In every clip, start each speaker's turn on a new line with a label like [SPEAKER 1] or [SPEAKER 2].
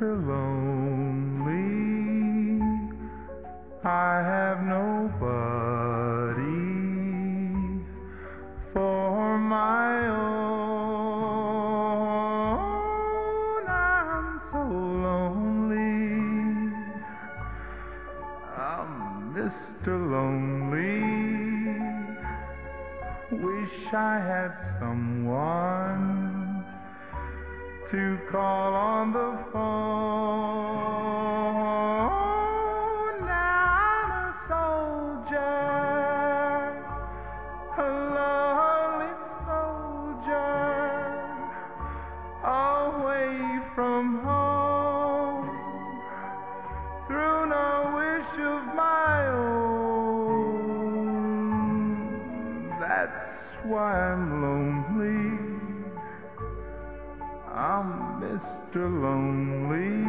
[SPEAKER 1] so lonely. I have nobody for my own. I'm so lonely. I'm Mr. Lonely. Wish I had someone to call on the phone. Now I'm a soldier, a lonely soldier, away from home, through no wish of my own. That's why I'm lonely. Mr. Lonely.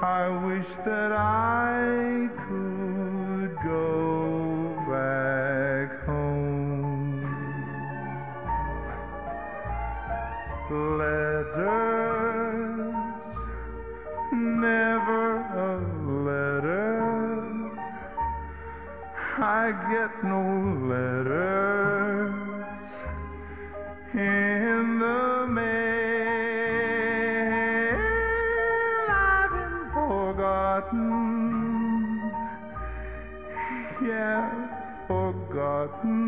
[SPEAKER 1] I wish that I could go back home. Letters, never a letter. I get no letters forgotten, yeah, forgotten.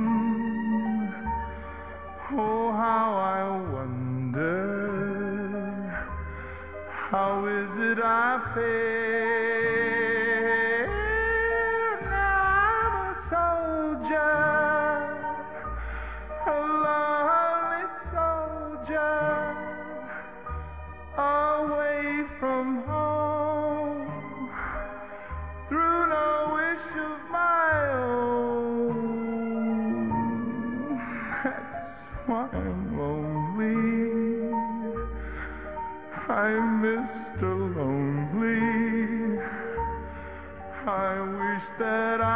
[SPEAKER 1] Oh, how I wonder, how is it I fail? I'm Mr. Lonely. I wish that I.